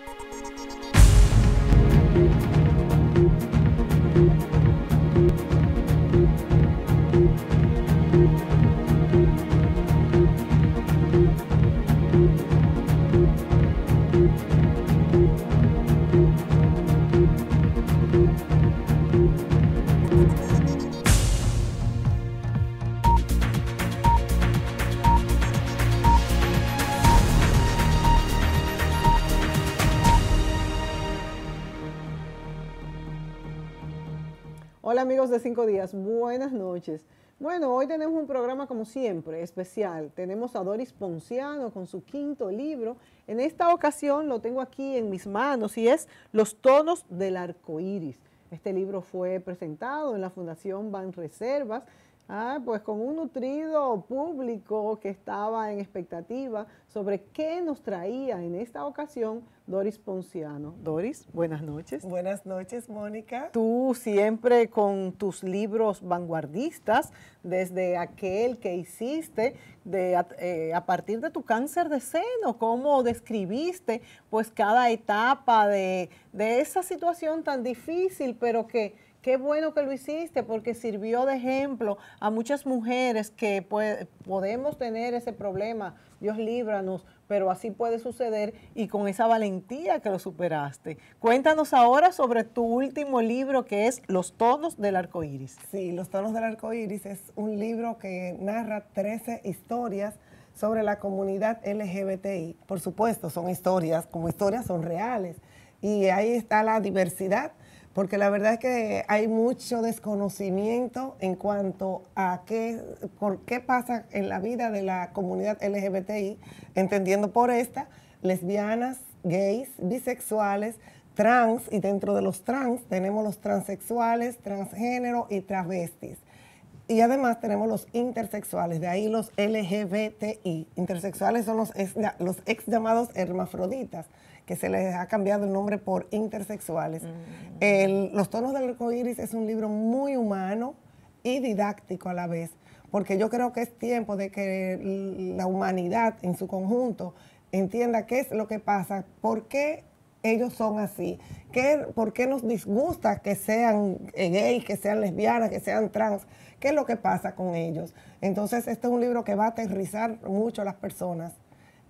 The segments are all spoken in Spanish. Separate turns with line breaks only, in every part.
Música amigos de Cinco Días, buenas noches. Bueno, hoy tenemos un programa como siempre, especial. Tenemos a Doris Ponciano con su quinto libro. En esta ocasión lo tengo aquí en mis manos y es Los tonos del arco iris. Este libro fue presentado en la Fundación Ban Reservas Ah, pues con un nutrido público que estaba en expectativa sobre qué nos traía en esta ocasión Doris Ponciano. Doris, buenas noches.
Buenas noches, Mónica.
Tú siempre con tus libros vanguardistas, desde aquel que hiciste de, eh, a partir de tu cáncer de seno, cómo describiste pues cada etapa de, de esa situación tan difícil, pero que Qué bueno que lo hiciste porque sirvió de ejemplo a muchas mujeres que podemos tener ese problema, Dios líbranos, pero así puede suceder y con esa valentía que lo superaste. Cuéntanos ahora sobre tu último libro que es Los tonos del arco iris.
Sí, Los tonos del arco iris es un libro que narra 13 historias sobre la comunidad LGBTI. Por supuesto, son historias, como historias son reales. Y ahí está la diversidad porque la verdad es que hay mucho desconocimiento en cuanto a qué, por qué pasa en la vida de la comunidad LGBTI, entendiendo por esta lesbianas, gays, bisexuales, trans, y dentro de los trans tenemos los transexuales, transgénero y travestis. Y además tenemos los intersexuales, de ahí los LGBTI. Intersexuales son los, los ex llamados hermafroditas que se les ha cambiado el nombre por intersexuales. Mm. Los tonos del arco iris es un libro muy humano y didáctico a la vez, porque yo creo que es tiempo de que la humanidad en su conjunto entienda qué es lo que pasa, por qué ellos son así, ¿Qué, por qué nos disgusta que sean gays, que sean lesbianas, que sean trans, qué es lo que pasa con ellos. Entonces, este es un libro que va a aterrizar mucho a las personas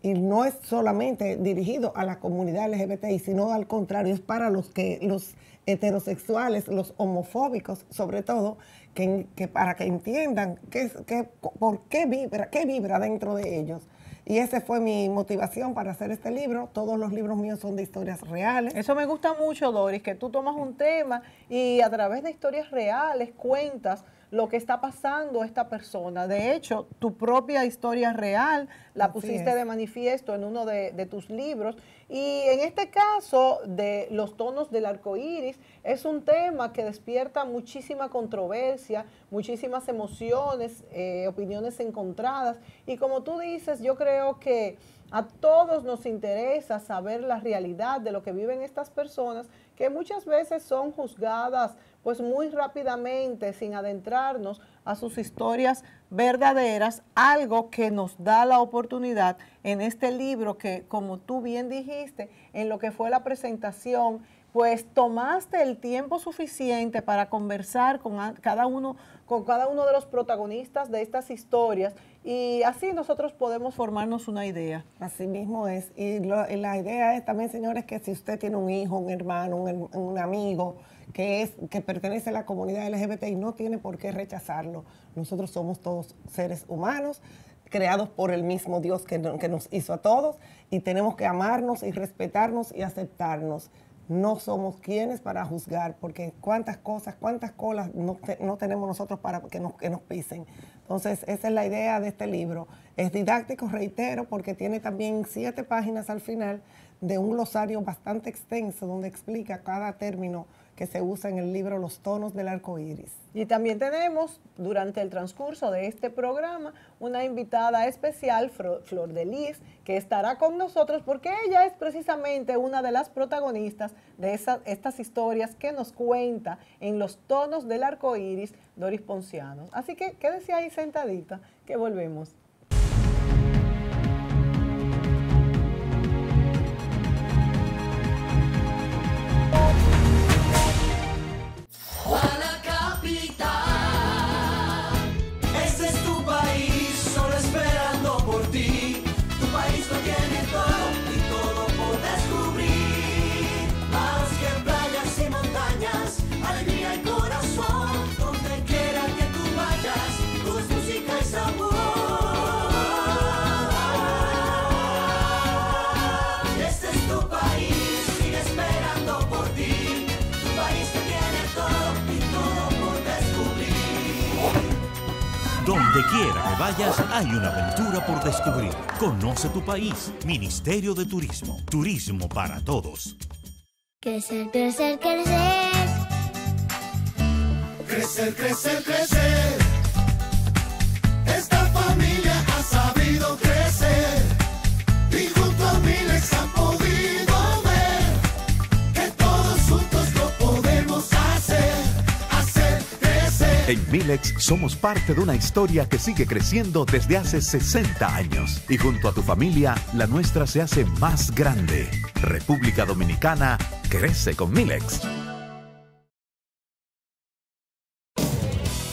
y no es solamente dirigido a la comunidad LGBTI, sino al contrario, es para los que los heterosexuales, los homofóbicos, sobre todo, que, para que entiendan qué, qué, por qué vibra, qué vibra dentro de ellos. Y esa fue mi motivación para hacer este libro. Todos los libros míos son de historias reales.
Eso me gusta mucho, Doris, que tú tomas un tema y a través de historias reales cuentas lo que está pasando esta persona. De hecho, tu propia historia real la pusiste de manifiesto en uno de, tus libros. Y en este caso de los tonos del arco iris, es un tema que despierta muchísima controversia, muchísimas emociones, eh, opiniones encontradas. Y como tú dices, yo creo que a todos nos interesa saber la realidad de lo que viven estas personas que muchas veces son juzgadas pues muy rápidamente sin adentrarnos a sus historias verdaderas, algo que nos da la oportunidad en este libro que, como tú bien dijiste, en lo que fue la presentación, pues tomaste el tiempo suficiente para conversar con cada uno, con cada uno de los protagonistas de estas historias y así nosotros podemos formarnos una idea.
Así mismo es. Y, la idea es también, señores, que si usted tiene un hijo, un hermano, un, un amigo, que, es, que pertenece a la comunidad LGBT y no tiene por qué rechazarlo. Nosotros somos todos seres humanos, creados por el mismo Dios que, nos hizo a todos y tenemos que amarnos y respetarnos y aceptarnos no somos quienes para juzgar, porque cuántas cosas, cuántas colas no, tenemos nosotros para que nos, que nos pisen. Entonces, esa es la idea de este libro. Es didáctico, reitero, porque tiene también siete páginas al final de un glosario bastante extenso donde explica cada término que se usa en el libro Los tonos del arco iris.
Y también tenemos durante el transcurso de este programa una invitada especial, Flor de Lis, que estará con nosotros porque ella es precisamente una de las protagonistas de estas historias que nos cuenta en los tonos del arco iris Doris Ponciano. Así que quédese ahí sentadita, que volvemos.
Donde quiera que vayas, hay una aventura por descubrir. Conoce tu país. Ministerio de Turismo. Turismo para todos.
Crecer, crecer, crecer.
Crecer, crecer, crecer.
En Milex somos parte de una historia que sigue creciendo desde hace 60 años. Y junto a tu familia, la nuestra se hace más grande. República Dominicana crece con Milex.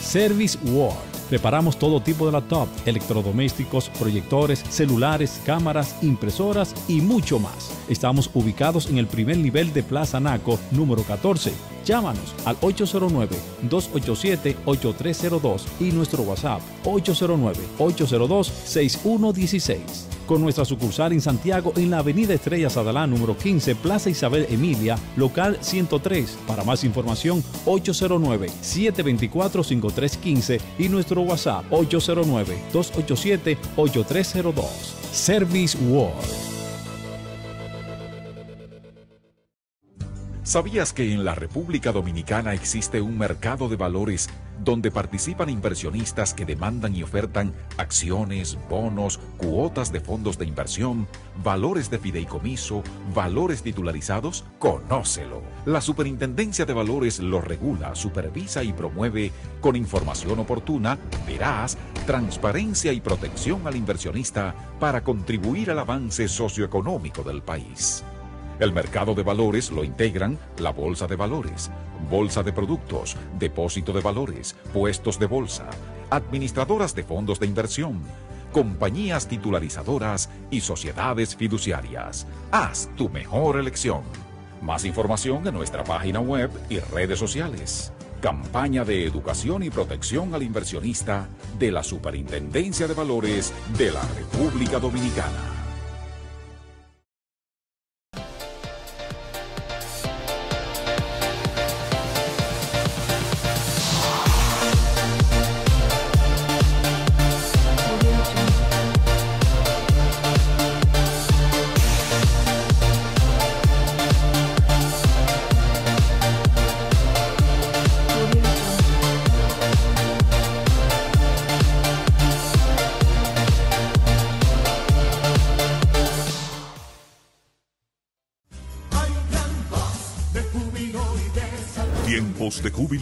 Service World. Preparamos todo tipo de laptop, electrodomésticos, proyectores, celulares, cámaras, impresoras y mucho más. Estamos ubicados en el primer nivel de Plaza Naco, número 14. Llámanos al 809-287-8302 y nuestro WhatsApp 809-802-6116. Con nuestra sucursal en Santiago en la Avenida Estrella Sadalán número 15, Plaza Isabel Emilia, local 103. Para más información 809-724-5315 y nuestro WhatsApp 809-287-8302. Service World.
¿Sabías que en la República Dominicana existe un mercado de valores donde participan inversionistas que demandan y ofertan acciones, bonos, cuotas de fondos de inversión, valores de fideicomiso, valores titularizados? Conócelo. La Superintendencia de Valores lo regula, supervisa y promueve con información oportuna, veraz, transparencia y protección al inversionista para contribuir al avance socioeconómico del país. El mercado de valores lo integran la bolsa de valores, bolsa de productos, depósito de valores, puestos de bolsa, administradoras de fondos de inversión, compañías titularizadoras y sociedades fiduciarias. Haz tu mejor elección. Más información en nuestra página web y redes sociales. Campaña de educación y protección al inversionista de la Superintendencia de Valores de la República Dominicana.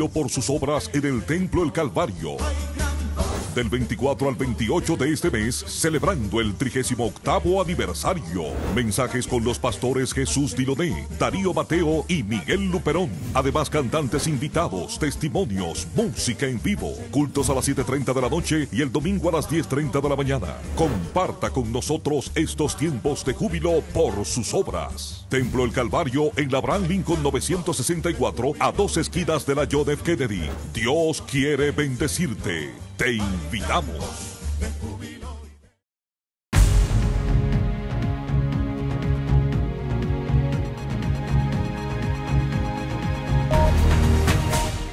Por sus obras en el Templo El Calvario. Del 24 al 28 de este mes, celebrando el 38 aniversario. Mensajes con los pastores Jesús Diloné, Darío Mateo y Miguel Luperón. Además, cantantes invitados, testimonios, música en vivo. Cultos a las 7.30 de la noche y el domingo a las 10.30 de la mañana. Comparta con nosotros estos tiempos de júbilo por sus obras. Templo El Calvario en la Abraham Lincoln 964 a dos esquinas de la F. Kennedy. Dios quiere bendecirte. Te invitamos.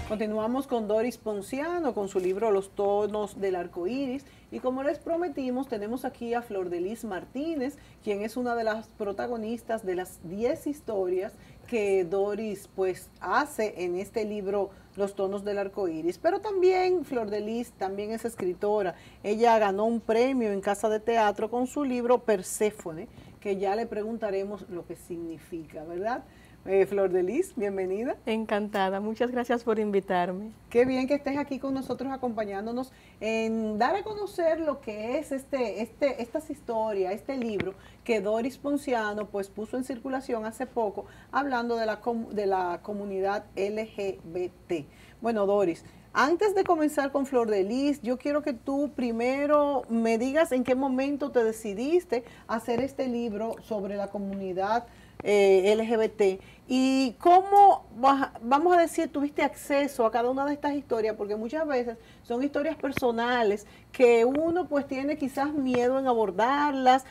Continuamos con Doris Ponciano con su libro Los tonos del arco iris. Y como les prometimos, tenemos aquí a Flor de Lis Martínez, quien es una de las protagonistas de las 10 historias que Doris pues hace en este libro Los tonos del arco iris. Pero también Flor de Lis también es escritora. Ella ganó un premio en Casa de Teatro con su libro Perséfone, que ya le preguntaremos lo que significa, ¿verdad? Eh, Flor de Lis, bienvenida.
Encantada, muchas gracias por invitarme.
Qué bien que estés aquí con nosotros acompañándonos en dar a conocer lo que es este, este, estas historias, este libro que Doris Ponciano pues puso en circulación hace poco hablando de la, de la comunidad LGBT. Bueno, Doris, antes de comenzar con Flor de Lis, yo quiero que tú primero me digas en qué momento te decidiste hacer este libro sobre la comunidad eh, LGBT. ¿Y cómo, va- vamos a decir, tuviste acceso a cada una de estas historias? Porque muchas veces son historias personales que uno pues tiene quizás miedo en abordarlas,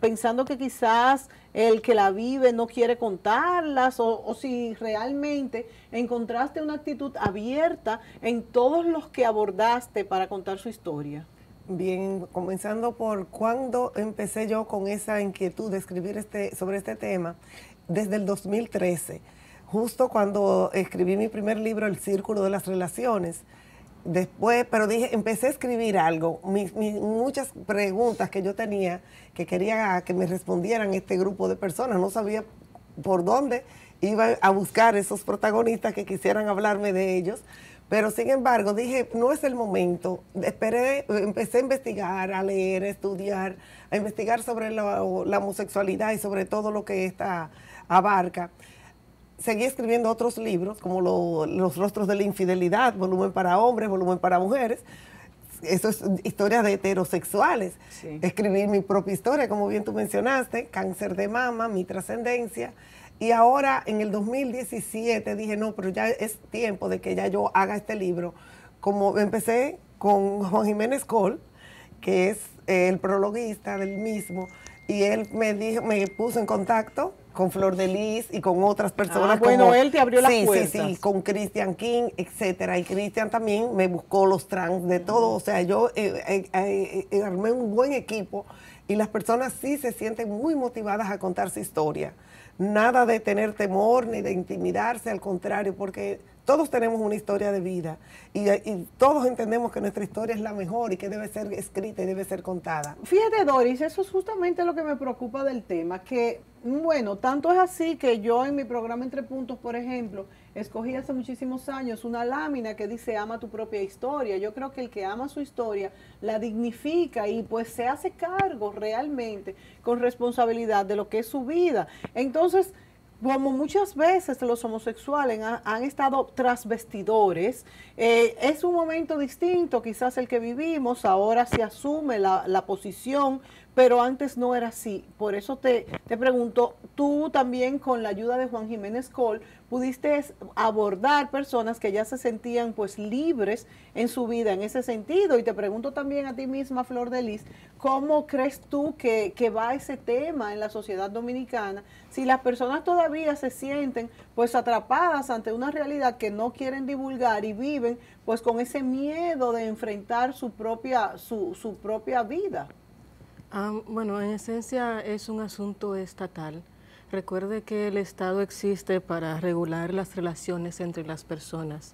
pensando que quizás el que la vive no quiere contarlas, o si realmente encontraste una actitud abierta en todos los que abordaste para contar su historia.
Bien, comenzando por cuándo empecé yo con esa inquietud de escribir este, sobre este tema, desde el 2013, justo cuando escribí mi primer libro, El Círculo de las Relaciones. Después, pero dije, empecé a escribir algo, muchas preguntas que yo tenía, que quería que me respondieran este grupo de personas, no sabía por dónde iba a buscar esos protagonistas que quisieran hablarme de ellos. Pero sin embargo, dije, no es el momento. Esperé, empecé a investigar, a leer, a estudiar, a investigar sobre la, la homosexualidad y sobre todo lo que esta abarca. Seguí escribiendo otros libros, como lo- Los rostros de la infidelidad, volumen para hombres, volumen para mujeres. Eso es historias de heterosexuales. Escribir mi propia historia, como bien tú mencionaste, cáncer de mama, mi trascendencia. Y ahora, en el 2017, dije, no, pero ya es tiempo de que ya yo haga este libro. Como empecé con Juan Jiménez Col, que es el prologuista del mismo, y él me dijo, me puso en contacto con Flor de Lis y con otras personas.
Ah, bueno,
como-
él te abrió las
sí,
puertas.
Sí, sí, con Christian King, etcétera. Y Christian también me buscó los trans de todo. O sea, yo eh, eh, eh, eh, armé un buen equipo y las personas sí se sienten muy motivadas a contar su historia. Nada de tener temor ni de intimidarse, al contrario, porque todos tenemos una historia de vida y, todos entendemos que nuestra historia es la mejor y que debe ser escrita y debe ser contada.
Fíjate, Doris, eso es justamente lo que me preocupa del tema, que, bueno, tanto es así que yo en mi programa Entre Puntos, por ejemplo, escogí hace muchísimos años una lámina que dice ama tu propia historia. Yo creo que el que ama su historia la dignifica y pues se hace cargo realmente con responsabilidad de lo que es su vida. Entonces, como muchas veces los homosexuales han, estado tras vestidores, eh, es un momento distinto quizás el que vivimos, ahora se asume la, la posición, pero antes no era así. Por eso te, te pregunto, tú también con la ayuda de Juan Jiménez Col, pudiste abordar personas que ya se sentían pues libres en su vida en ese sentido. Y te pregunto también a ti misma, Flor de Lis, ¿cómo crees tú que, que va ese tema en la sociedad dominicana? Si las personas todavía se sienten pues atrapadas ante una realidad que no quieren divulgar y viven pues con ese miedo de enfrentar su propia, su, su propia vida.
Ah, bueno, en esencia es un asunto estatal. Recuerde que el Estado existe para regular las relaciones entre las personas.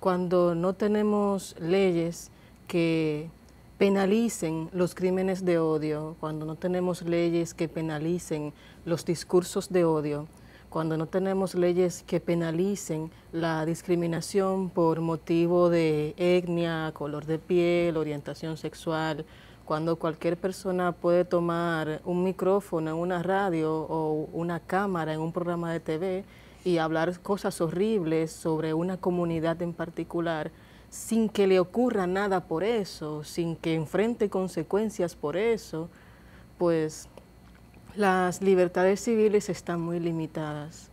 Cuando no tenemos leyes que penalicen los crímenes de odio, cuando no tenemos leyes que penalicen los discursos de odio, cuando no tenemos leyes que penalicen la discriminación por motivo de etnia, color de piel, orientación sexual, cuando cualquier persona puede tomar un micrófono en una radio o una cámara en un programa de TV y hablar cosas horribles sobre una comunidad en particular sin que le ocurra nada por eso, sin que enfrente consecuencias por eso, pues las libertades civiles están muy limitadas.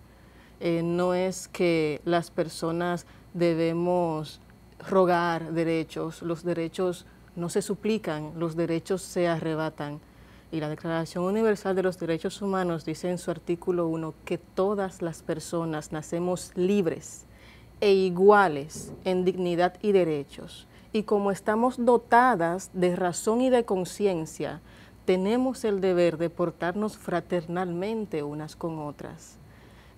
Eh, no es que las personas debemos rogar derechos, los derechos no se suplican, los derechos se arrebatan. Y la Declaración Universal de los Derechos Humanos dice en su artículo 1 que todas las personas nacemos libres e iguales en dignidad y derechos. Y como estamos dotadas de razón y de conciencia, tenemos el deber de portarnos fraternalmente unas con otras.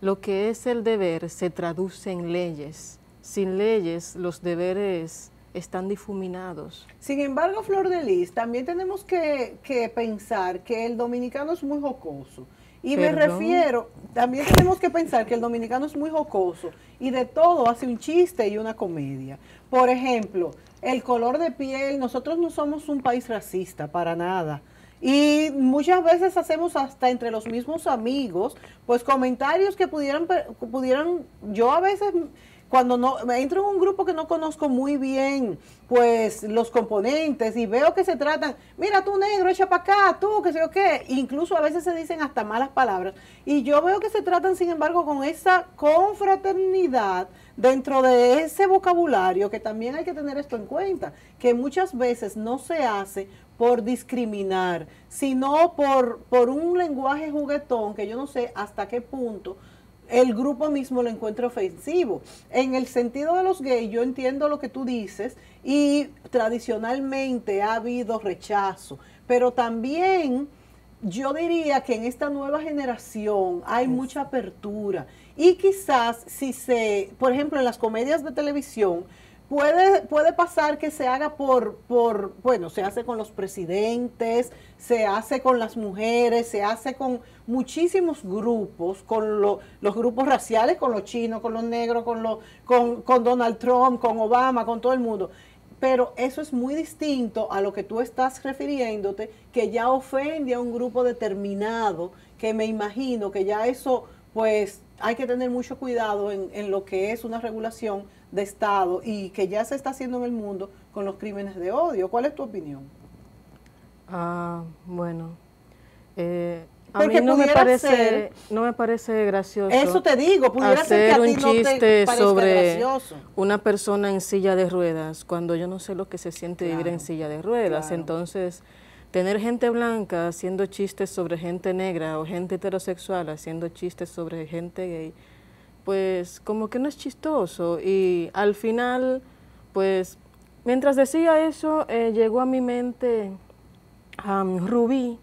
Lo que es el deber se traduce en leyes. Sin leyes, los deberes están difuminados.
Sin embargo, Flor de Lis, también tenemos que, que pensar que el dominicano es muy jocoso. Y me refiero, también tenemos que pensar que el dominicano es muy jocoso y de todo hace un chiste y una comedia. Por ejemplo, el color de piel, nosotros no somos un país racista para nada. Y muchas veces hacemos hasta entre los mismos amigos, pues comentarios que pudieran yo a veces cuando no me entro en un grupo que no conozco muy bien, pues los componentes y veo que se tratan, mira tú negro, echa para acá, tú, que sé yo qué, incluso a veces se dicen hasta malas palabras. Y yo veo que se tratan, sin embargo, con esa confraternidad dentro de ese vocabulario, que también hay que tener esto en cuenta, que muchas veces no se hace por discriminar, sino por, por un lenguaje juguetón que yo no sé hasta qué punto el grupo mismo lo encuentra ofensivo. En el sentido de los gays, yo entiendo lo que tú dices y tradicionalmente ha habido rechazo, pero también yo diría que en esta nueva generación hay mucha apertura. Y quizás si se, por ejemplo, en las comedias de televisión, Puede, puede pasar que se haga por, por, bueno, se hace con los presidentes, se hace con las mujeres, se hace con muchísimos grupos, con los grupos raciales, con los chinos, con los negros, con, los, con, Donald Trump, con Obama, con todo el mundo pero eso es muy distinto a lo que tú estás refiriéndote, que ya ofende a un grupo determinado, que me imagino que ya eso, pues hay que tener mucho cuidado en, en, lo que es una regulación de Estado y que ya se está haciendo en el mundo con los crímenes de odio. ¿Cuál es tu opinión?
Ah, bueno. Eh, a mí no me parece no me parece gracioso.
Eso te digo, pudiera
hacer
ser que a
un
ti no
chiste
te
sobre
gracioso.
una persona en silla de ruedas cuando yo no sé lo que se siente vivir en silla de ruedas.
claro.
Entonces, tener gente blanca haciendo chistes sobre gente negra o gente heterosexual haciendo chistes sobre gente gay, pues como que no es chistoso. Y al final, pues, mientras decía eso, eh, llegó a mi mente um, Rubí.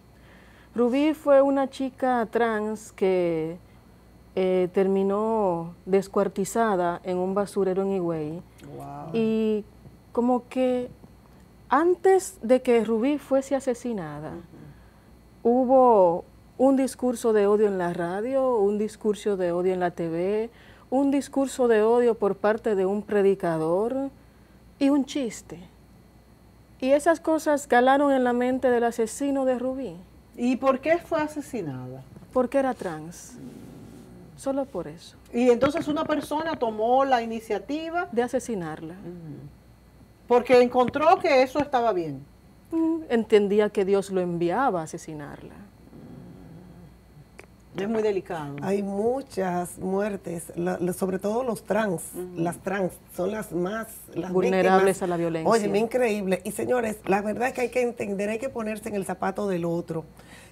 Rubí fue una chica trans que eh, terminó descuartizada en un basurero en Higüey. Y como que antes de que Rubí fuese asesinada, hubo un discurso de odio en la radio, un discurso de odio en la TV, un discurso de odio por parte de un predicador y un chiste. Y esas cosas calaron en la mente del asesino de Rubí.
¿Y por qué fue asesinada?
Porque era trans. Solo por eso.
Y entonces una persona tomó la iniciativa
de asesinarla.
Porque encontró que eso estaba bien.
Mm, Entendía que Dios lo enviaba a asesinarla.
Es muy delicado.
Hay muchas muertes, la- la- sobre todo los trans. Las trans son las más las
Vulnerables
víctimas.
a la violencia.
Oye, increíble. Y señores, la verdad es que hay que entender, hay que ponerse en el zapato del otro.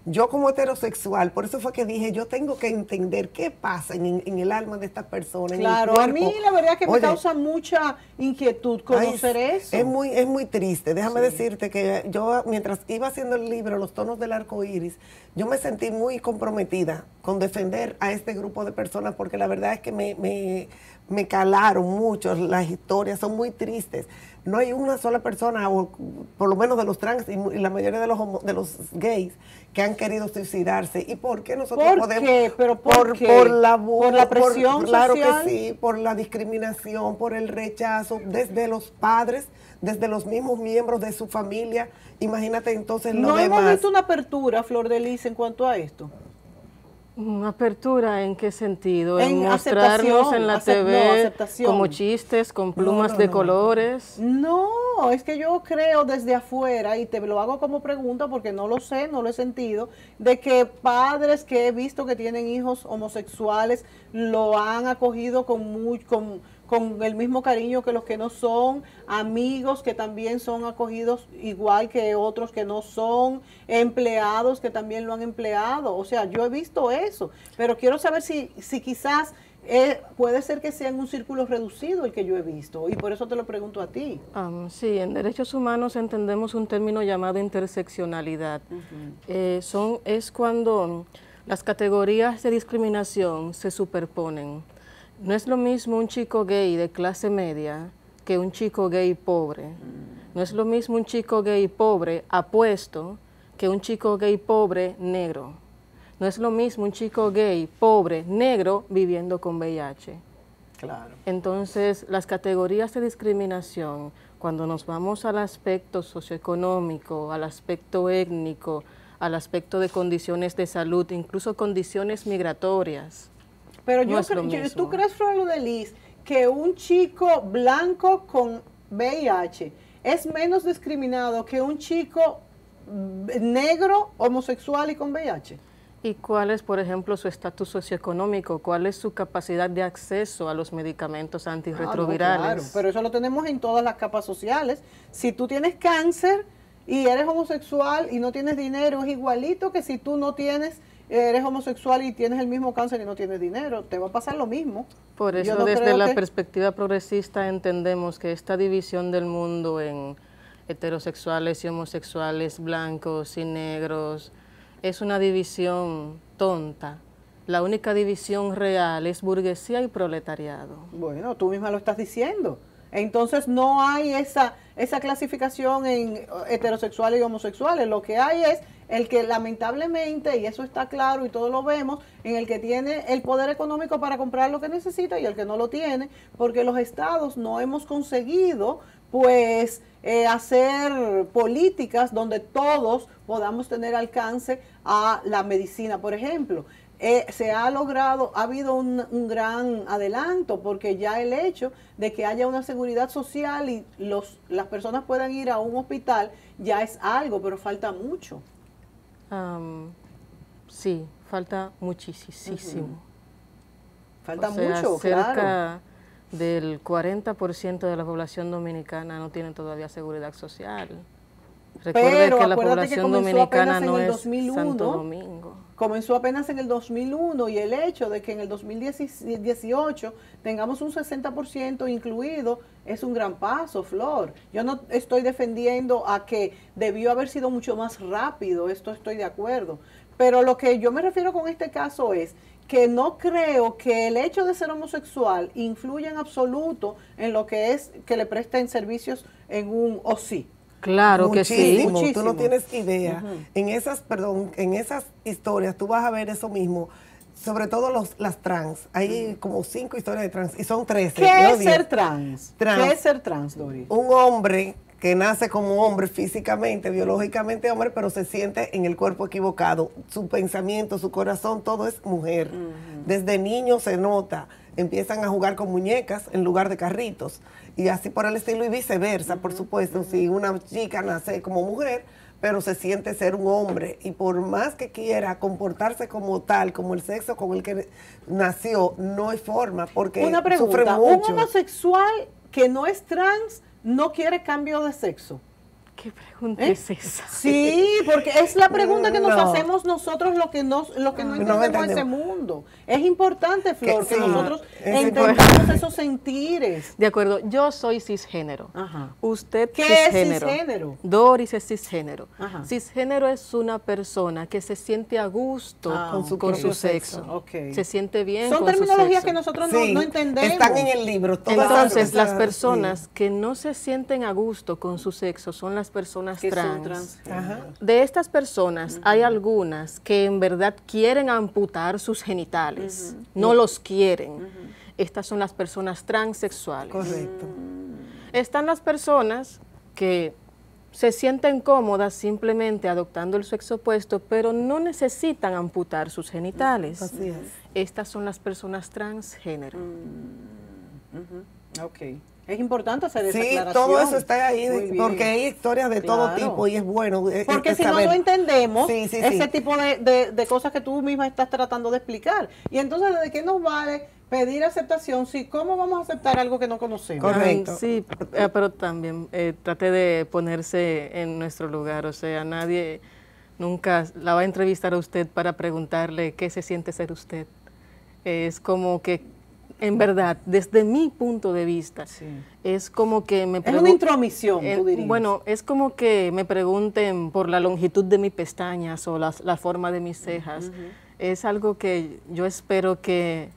Yo como heterosexual, por eso fue que dije, yo tengo que entender qué pasa en, en el alma de esta persona. en el
Claro, a
cuerpo.
mí la verdad que me causa mucha inquietud conocer
Ay,
eso.
Es muy, es muy triste. Déjame
Sí.
decirte que yo, mientras iba haciendo el libro Los tonos del arco iris, yo me sentí muy comprometida con defender a este grupo de personas porque la verdad es que me, me, me calaron mucho. Las historias son muy tristes. No hay una sola persona, o por lo menos de los trans y, la mayoría de los, homo- de los gays, que han querido suicidarse. ¿Y por qué nosotros
¿Por
podemos?
qué? ¿Pero por qué?
la
¿Por la presión
Claro
social?
que sí, por la discriminación, por el rechazo desde los padres, desde los mismos miembros de su familia. Imagínate entonces lo
no hemos
demás.
visto una apertura, Flor de Lis, en cuanto a esto.
Mm, ¿Apertura en qué sentido? En,
En
mostrarnos en la TV
no,
como chistes con plumas
no,
de colores.
No, es que yo creo desde afuera, y te lo hago como pregunta porque no lo sé, no lo he sentido, de que padres que he visto que tienen hijos homosexuales lo han acogido con, muy, con, con el mismo cariño que los que no son, amigos que también son acogidos igual que otros que no son, empleados que también lo han empleado. O sea, yo he visto eso, pero quiero saber si, si quizás eh, puede ser que sea en un círculo reducido el que yo he visto, y por eso te lo pregunto a ti.
Am, sí, en derechos humanos entendemos un término llamado interseccionalidad. Eh, son, es cuando las categorías de discriminación se superponen. No es lo mismo un chico gay de clase media que un chico gay pobre. No es lo mismo un chico gay pobre apuesto que un chico gay pobre negro. No es lo mismo un chico gay pobre negro viviendo con VIH.
Claro.
Entonces, las categorías de discriminación, cuando nos vamos al aspecto socioeconómico, al aspecto étnico, al aspecto de condiciones de salud, incluso condiciones migratorias.
Pero
no
yo
es lo
creo, yo-
mismo.
¿tú crees, Flor de Lis, que un chico blanco con VIH es menos discriminado que un chico mm, negro, homosexual y con VIH?
¿Y cuál es, por ejemplo, su estatus socioeconómico? ¿Cuál es su capacidad de acceso a los medicamentos
Ah, no,
antirretrovirales?
claro, pero eso lo tenemos en todas las capas sociales. Si tú tienes cáncer y eres homosexual y no tienes dinero, es igualito que si tú no tienes, eres homosexual y tienes el mismo cáncer y no tienes dinero. Te va a pasar lo mismo.
Por eso,
no
desde la
que-
perspectiva progresista, entendemos que esta división del mundo en heterosexuales y homosexuales, blancos y negros, es una división tonta. La única división real es burguesía y proletariado.
Bueno, tú misma lo estás diciendo. Entonces no hay esa, esa clasificación en eh, heterosexuales y homosexuales. Lo que hay es el que lamentablemente, y eso está claro y todos lo vemos, en el que tiene el poder económico para comprar lo que necesita y el que no lo tiene, porque los estados no hemos conseguido pues eh, hacer políticas donde todos podamos tener alcance a la medicina, por ejemplo. Eh, se ha logrado, ha habido un, un gran adelanto porque ya el hecho de que haya una seguridad social y los, las personas puedan ir a un hospital ya es algo, pero falta mucho.
Sí, falta muchísimo.
Falta
O sea,
mucho,
cerca
claro.
del 40% de la población dominicana no tiene todavía seguridad social. Recuerde
Pero
que la
acuérdate que
población
comenzó
dominicana
apenas en
no
el
es
2001.
Santo Domingo.
Comenzó apenas en el 2001 y el hecho de que en el 2018 tengamos un 60% incluido es un gran paso, Flor. Yo no estoy defendiendo a que debió haber sido mucho más rápido, esto estoy de acuerdo. Pero lo que yo me refiero con este caso es que no creo que el hecho de ser homosexual influya en absoluto en lo que es que le presten servicios en un o sí.
Claro que sí.
Muchísimo, Tú no
Muchísimo.
tienes idea. En esas, perdón, en esas historias tú vas a ver eso mismo. Sobre todo los, las trans. Hay como cinco historias de trans y son 13.
¿Qué
no
es
10.
ser trans?
Trans.
¿Qué es ser trans, Doris?
Un hombre que nace como hombre físicamente, biológicamente hombre, pero se siente en el cuerpo equivocado. Su pensamiento, su corazón, todo es mujer. Desde niño se nota. Empiezan a jugar con muñecas en lugar de carritos. Y así por el estilo y viceversa, por supuesto. Si una chica nace como mujer, pero se siente ser un hombre y por más que quiera comportarse como tal, como el sexo con el que nació, no hay forma porque
Una
sufre
pregunta, ¿un
mucho.
homosexual que no es trans no quiere cambio de sexo?
¿Qué pregunta
¿Eh?
es esa?
Sí, porque es la pregunta que nos
No.
hacemos nosotros lo que, nos, lo que no
No
entendemos ese
entendemos.
mundo. Es importante, Flor, que,
sí,
nosotros
es
entendamos esos sentires.
De acuerdo, yo soy cisgénero.
Ajá.
Usted
¿Qué es
cisgénero.
cisgénero?
Doris es cisgénero.
Ajá.
Cisgénero es una persona que se siente a gusto
Ah,
con, su,
con
con su sexo.
sexo, ok.
Se siente bien
Son
con su
terminologías
sexo.
que nosotros no,
Sí,
no entendemos.
Están en el libro. todas
Entonces, las
sí.
personas que no se sienten a gusto con su sexo son las personas
que
trans.
son trans.
Ajá.
De estas personas hay algunas que en verdad quieren amputar sus genitales, no los quieren. Estas son las personas transexuales.
Correcto.
Están las personas que se sienten cómodas simplemente adoptando el sexo opuesto, pero no necesitan amputar sus genitales.
Así es.
Estas son las personas transgénero.
Ok. Es importante hacer esa
Sí,
aclaración.
todo eso está ahí, porque hay historias de todo
Claro.
tipo y es bueno. eh,
Porque
eh,
si no,
saber.
no entendemos
Sí, sí,
ese
sí.
tipo de, de- de cosas que tú misma estás tratando de explicar. Y entonces, ¿de qué nos vale pedir aceptación si cómo vamos a aceptar algo que no conocemos?
Correcto.
Ah, Sí, eh, pero también eh, trate de ponerse en nuestro lugar. O sea, nadie nunca la va a entrevistar a usted para preguntarle qué se siente ser usted. Es como que, en verdad, desde mi punto de vista, es como que me
Es una intromisión,
Eh,
tú dirías.
Bueno, es como que me pregunten por la longitud de mis pestañas o la, forma de mis cejas. Es algo que yo espero que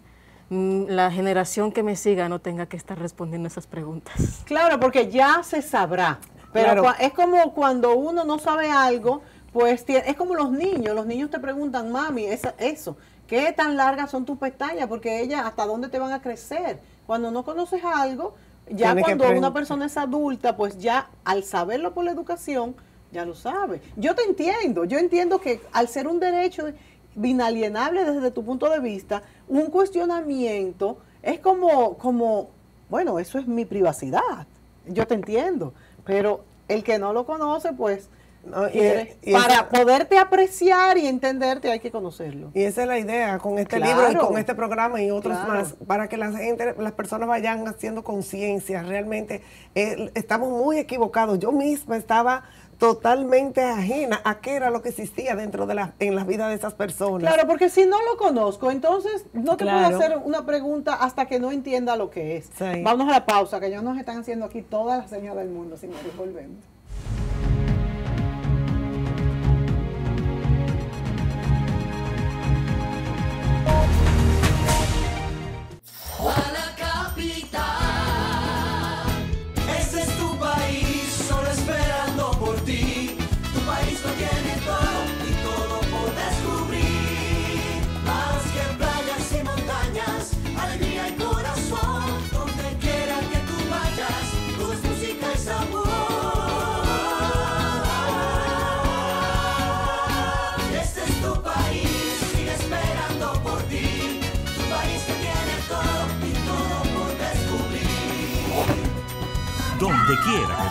mm, la generación que me siga no tenga que estar respondiendo esas preguntas.
Claro, porque ya se sabrá. Pero
Claro.
es como cuando uno no sabe algo, pues es como los niños. Los niños te preguntan, mami, esa- eso, ¿qué tan largas son tus pestañas? Porque ellas, ¿hasta dónde te van a crecer? Cuando no conoces algo, ya
Tienes
cuando una persona es adulta, pues ya al saberlo por la educación, ya lo sabe. Yo te entiendo, yo entiendo que al ser un derecho inalienable desde tu punto de vista, un cuestionamiento es como, como Bueno, eso es mi privacidad. Yo te entiendo. Pero el que no lo conoce, pues
No, y-
quiere-
y
para
esa-
poderte apreciar y entenderte hay que conocerlo.
Y esa es la idea con este
Claro.
libro y con este programa y otros
Claro.
más, para que la gente, las personas vayan haciendo conciencia. Realmente eh, estamos muy equivocados. Yo misma estaba totalmente ajena a qué era lo que existía dentro de la, en la vida de esas personas.
Claro, porque si no lo conozco, entonces no te
Claro.
puedo hacer una pregunta hasta que no entienda lo que es.
Sí.
Vamos a la pausa, que ya nos están haciendo aquí todas las señas del mundo, señores. Volvemos.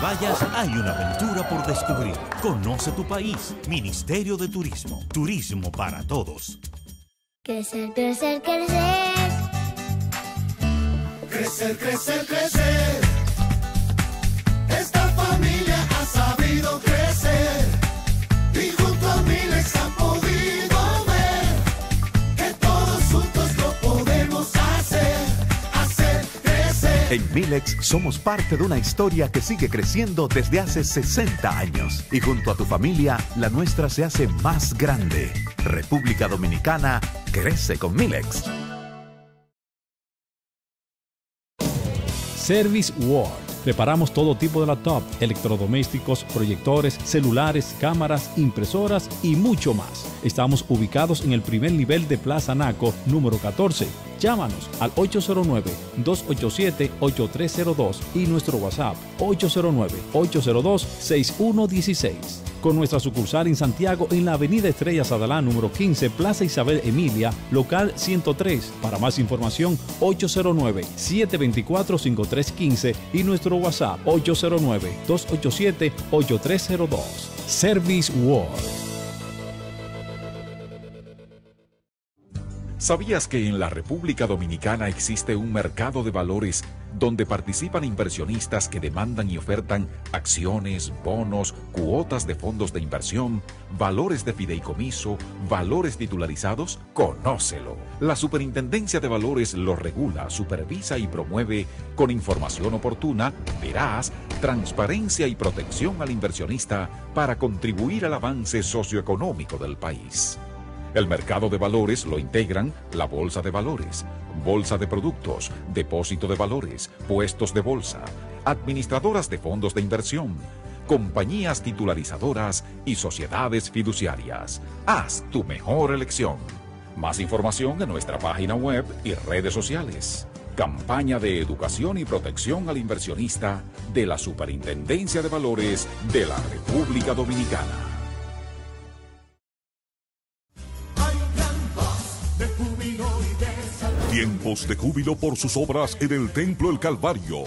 Vayas
hay una aventura por descubrir. Conoce tu país. Ministerio de Turismo. Turismo para todos.
Crecer, crecer, crecer.
Crecer, crecer, crecer.
En Milex somos parte de una historia que sigue creciendo desde hace 60 años y junto a tu familia la nuestra se hace más grande. República Dominicana crece con Milex.
Service World. Preparamos todo tipo de laptop, electrodomésticos, proyectores, celulares, cámaras, impresoras y mucho más. Estamos ubicados en el primer nivel de Plaza Naco, número 14. Llámanos al 809-287-8302 y nuestro WhatsApp 809-802-6116. Con nuestra sucursal en Santiago en la Avenida Estrella Sadalán número 15, Plaza Isabel Emilia, local 103. Para más información 809-724-5315 y nuestro WhatsApp 809-287-8302. Service World.
¿Sabías que en la República Dominicana existe un mercado de valores donde participan inversionistas que demandan y ofertan acciones, bonos, cuotas de fondos de inversión, valores de fideicomiso, valores titularizados? Conócelo. La Superintendencia de Valores lo regula, supervisa y promueve con información oportuna, veraz, transparencia y protección al inversionista para contribuir al avance socioeconómico del país. El mercado de valores lo integran la bolsa de valores, bolsa de productos, depósito de valores, puestos de bolsa, administradoras de fondos de inversión, compañías titularizadoras y sociedades fiduciarias. Haz tu mejor elección. Más información en nuestra página web y redes sociales. Campaña de educación y protección al inversionista de la Superintendencia de Valores de la República Dominicana.
Tiempos de júbilo por sus obras en el Templo El Calvario.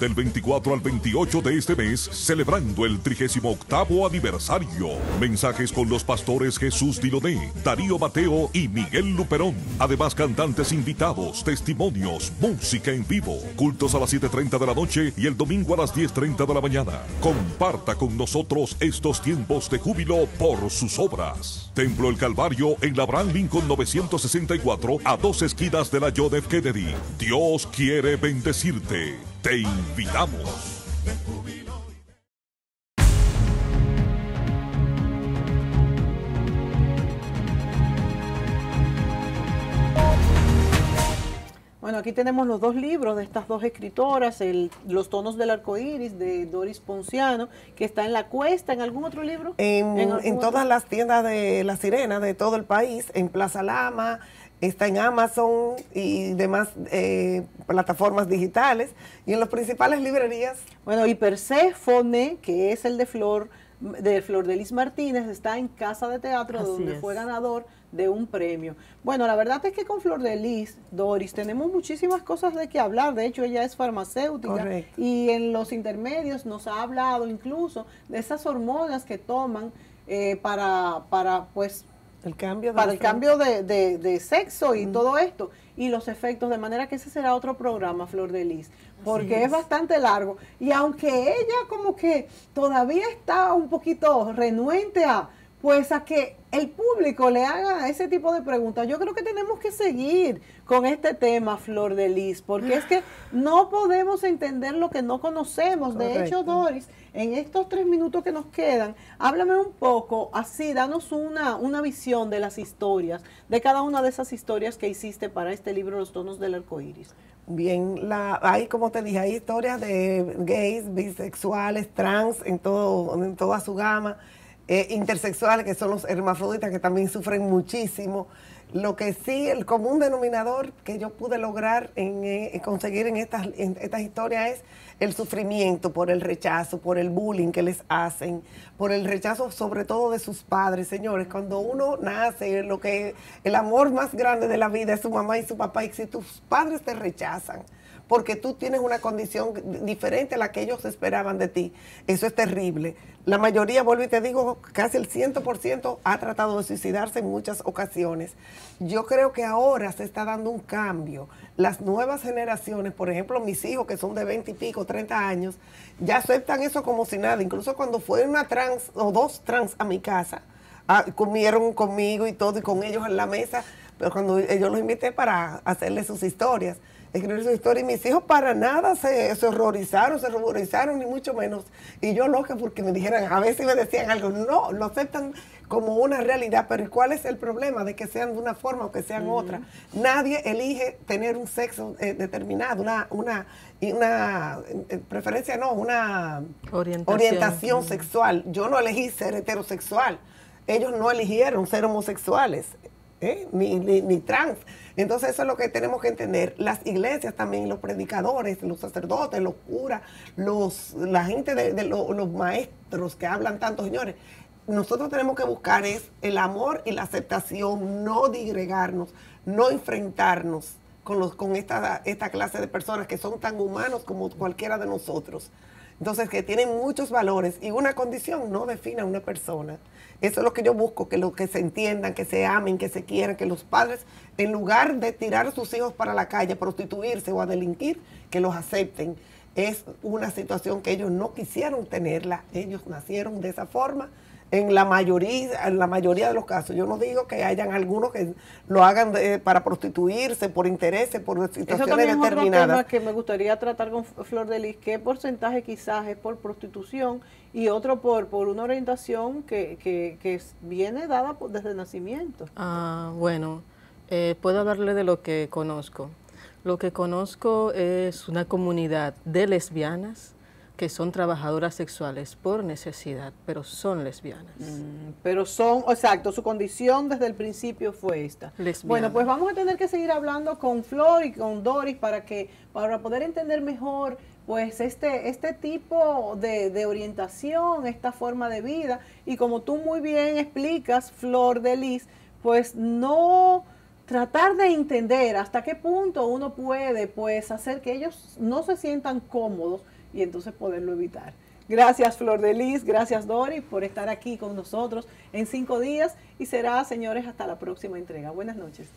Del 24 al 28 de este mes, celebrando el 38 aniversario. Mensajes con los pastores Jesús Diloné, Darío Mateo y Miguel Luperón. Además, cantantes invitados, testimonios, música en vivo. Cultos a las 7.30 de la noche y el domingo a las 10.30 de la mañana. Comparta con nosotros estos tiempos de júbilo por sus obras. Templo El Calvario en la Abraham Lincoln 964 a dos esquinas de la F. Kennedy. Dios quiere bendecirte. Te invitamos.
Bueno, aquí tenemos los dos libros de estas dos escritoras, el, Los tonos del arco iris de Doris Ponciano, que está en la cuesta, ¿en algún otro libro?
En, en
otro?
todas las tiendas de La Sirena de todo el país, en Plaza Lama, está en Amazon y demás eh, plataformas digitales y en las principales librerías.
Bueno, y Perséfone, que es el de Flor de Flor de Lis Martínez, está en Casa de Teatro,
Así
donde
es.
fue ganador de un premio. Bueno, la verdad es que con Flor de Lis, Doris, tenemos muchísimas cosas de qué hablar. De hecho, ella es farmacéutica
Correcto.
y en los intermedios nos ha hablado incluso de esas hormonas que toman eh, para, para, pues,
El cambio de
para el cambio de, de- de sexo y todo esto y los efectos, de manera que ese será otro programa, Flor de Lis, porque es.
es.
bastante largo. Y aunque ella como que todavía está un poquito renuente a, pues a que el público le haga ese tipo de preguntas, yo creo que tenemos que seguir con este tema, Flor de Lis, porque es que no podemos entender lo que no conocemos. De hecho. Doris, en estos tres minutos que nos quedan, háblame un poco, así, danos una, una visión de las historias, de cada una de esas historias que hiciste para este libro, Los tonos del arco iris.
Bien, la, hay, como te dije, hay historias de gays, bisexuales, trans, en, todo, en toda su gama, eh, intersexuales, que son los hermafroditas, que también sufren muchísimo. Lo que sí, el común denominador que yo pude lograr en, eh, conseguir en estas, estas historias es el sufrimiento por el rechazo, por el bullying que les hacen, por el rechazo sobre todo de sus padres. Señores, cuando uno nace, lo que el amor más grande de la vida es su mamá y su papá, y si tus padres te rechazan, porque tú tienes una condición diferente a la que ellos esperaban de ti. Eso es terrible. La mayoría, vuelvo y te digo, casi el 100% ha tratado de suicidarse en muchas ocasiones. Yo creo que ahora se está dando un cambio. Las nuevas generaciones, por ejemplo, mis hijos que son de 20 y pico, 30 años, ya aceptan eso como si nada. Incluso cuando fue una trans o dos trans a mi casa, ah, comieron conmigo y todo, y con ellos en la mesa, pero cuando yo los invité para hacerles sus historias, escribir sus historias, y mis hijos para nada se, se horrorizaron, se horrorizaron, ni mucho menos. Y yo loca porque me dijeran, a veces me decían algo, no, lo aceptan como una realidad, pero ¿y ¿cuál es el problema de que sean de una forma o que sean otra? Nadie elige tener un sexo eh, determinado, una, una, una eh, preferencia, no, una
Orientación.
orientación sexual. Yo no elegí ser heterosexual. Ellos no eligieron ser homosexuales, ¿eh? ni, ni- ni trans. Entonces eso es lo que tenemos que entender. Las iglesias también, los predicadores, los sacerdotes, los curas, los, la gente de, de lo- los maestros que hablan tanto, señores. Nosotros tenemos que buscar es el amor y la aceptación, no digregarnos, no enfrentarnos con, los, con esta, esta clase de personas que son tan humanos como cualquiera de nosotros. Entonces, que tienen muchos valores y una condición no define a una persona. Eso es lo que yo busco, que, lo, que se entiendan, que se amen, que se quieran, que los padres, en lugar de tirar a sus hijos para la calle, a prostituirse o a delinquir, que los acepten. Es una situación que ellos no quisieron tenerla, ellos nacieron de esa forma. En la mayoría, en la mayoría de los casos, yo no digo que hayan algunos que lo hagan de- para prostituirse, por intereses, por
Eso
situaciones
también es otro
determinadas.
tema que me gustaría tratar con Flor de Lis, qué porcentaje quizás es por prostitución y otro por, por una orientación que, que, que viene dada por- desde el nacimiento.
Ah, bueno, eh, puedo hablarle de lo que conozco. Lo que conozco es una comunidad de lesbianas que son trabajadoras sexuales por necesidad, pero son lesbianas.
Pero son, exacto, su condición desde el principio fue esta.
Lesbiana.
Bueno, pues vamos a tener que seguir hablando con Flor y con Doris para que, para poder entender mejor pues este, este tipo de, de orientación, esta forma de vida. Y como tú muy bien explicas, Flor de Lis, pues no tratar de entender hasta qué punto uno puede pues hacer que ellos no se sientan cómodos y entonces poderlo evitar. Gracias Flor de Lis, gracias Dori por estar aquí con nosotros en cinco días y será, señores, hasta la próxima entrega. Buenas noches.